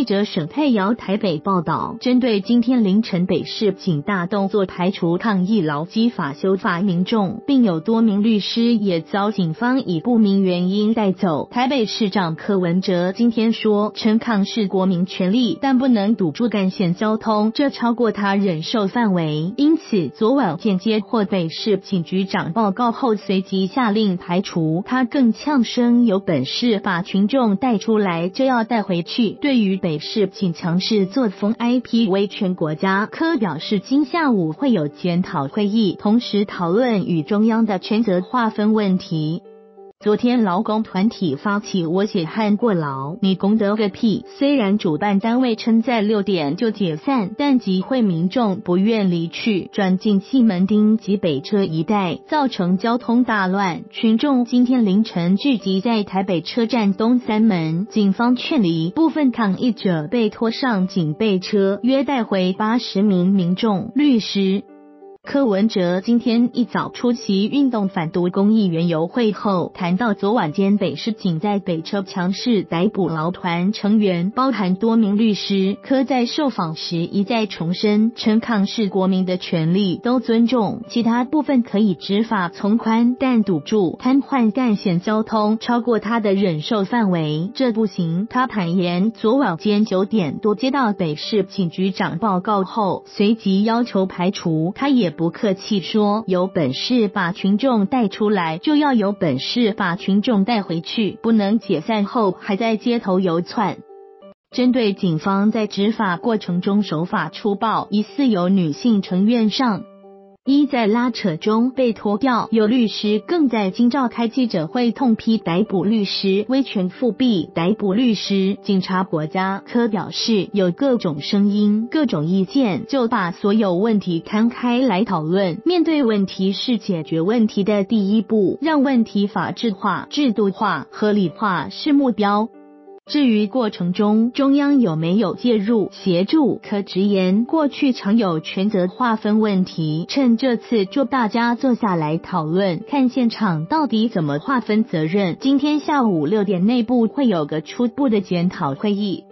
记者沈佩瑶台北报道，针对今天凌晨北市警大动作排除抗议劳基法修法民众，并有多名律师也遭警方以不明原因带走。台北市长柯文哲今天说，陈抗是国民权利，但不能堵住干线交通，这超过他忍受范围。因此，昨晚间接获北市警局长报告后，随即下令排除。他更呛声，有本事把群众带出来，就要带回去。对于北市警强势作风，IP 维权国家，科表示今下午会有检讨会议，同时讨论与中央的权责划分问题。昨天劳工团体发起我血汗过劳，你功德个屁！虽然主办单位称在六点就解散，但集会民众不愿离去，转进西门町及北车一带，造成交通大乱。群众今天凌晨聚集在台北车站东三门，警方劝离，部分抗议者被拖上警备车，约带回八十名民众。律师。柯文哲今天一早出席运动反毒公益园游会后，谈到昨晚间北市警在北车强势逮捕劳团成员，包含多名律师。柯在受访时一再重申，称抗是国民的权利，都尊重。其他部分可以执法从宽，但堵住瘫痪干线交通超过他的忍受范围，这不行。他坦言，昨晚间九点多接到北市警局长报告后，随即要求排除。他也。不客气说，有本事把群众带出来，就要有本事把群众带回去，不能解散后还在街头游窜。针对警方在执法过程中手法粗暴，疑似有女性成员上。一在拉扯中被脱掉，有律师更在京召开记者会痛批逮捕律师威权复辟，逮捕律师警察国家。科表示有各种声音、各种意见，就把所有问题摊开来讨论。面对问题是解决问题的第一步，让问题法治化、制度化、合理化是目标。至于过程中中央有没有介入协助，可直言过去常有权责划分问题，趁这次就大家坐下来讨论，看现场到底怎么划分责任。今天下午六点内部会有个初步的检讨会议。